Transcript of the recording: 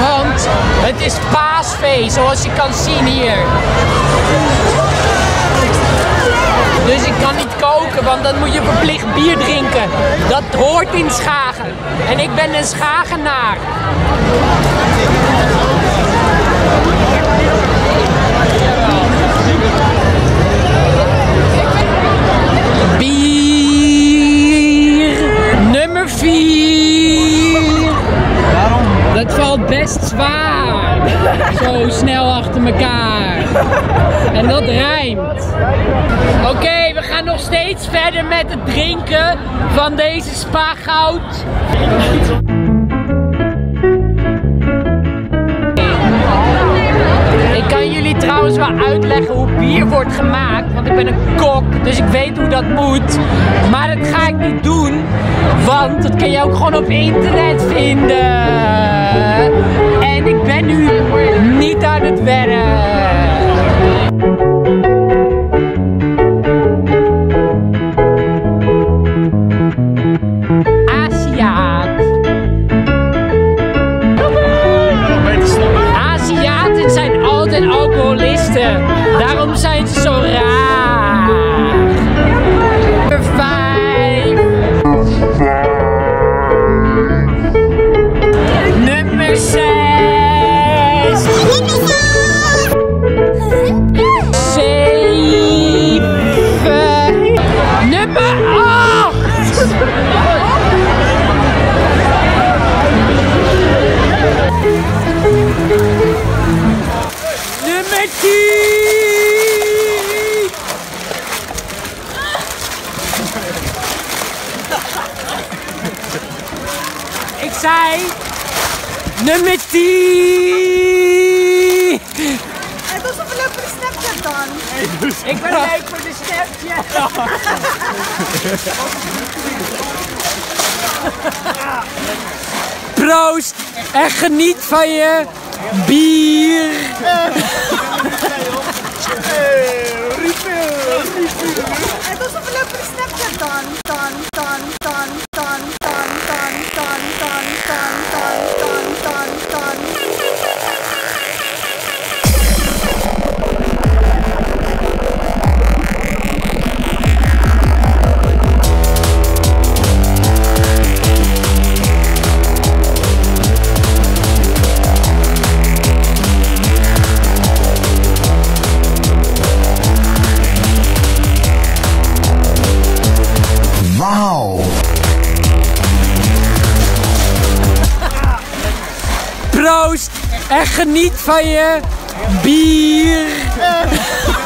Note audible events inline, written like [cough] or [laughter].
Want het is paasfeest, zoals je kan zien hier. Dus ik kan niet koken, want dan moet je verplicht bier drinken. Dat hoort in Schagen. En ik ben een Schagenaar. Dat valt best zwaar. Zo snel achter elkaar. En dat rijmt. Oké, we gaan nog steeds verder met het drinken van deze spagout. Ik kan jullie trouwens wel uitleggen hoe bier wordt gemaakt, want ik ben een kok, dus ik weet hoe dat moet. Maar dat ga ik niet doen, want dat kun je ook gewoon op internet vinden. En ik ben nu niet aan het werk. Zei nummer 10! Het was een leuk voor de Snapchat dan. Ik ben leuk voor de Snapchat. Proost en geniet van je bier. Het was een leuk voor de Snapchat dan, Proost en geniet van je bier. [laughs]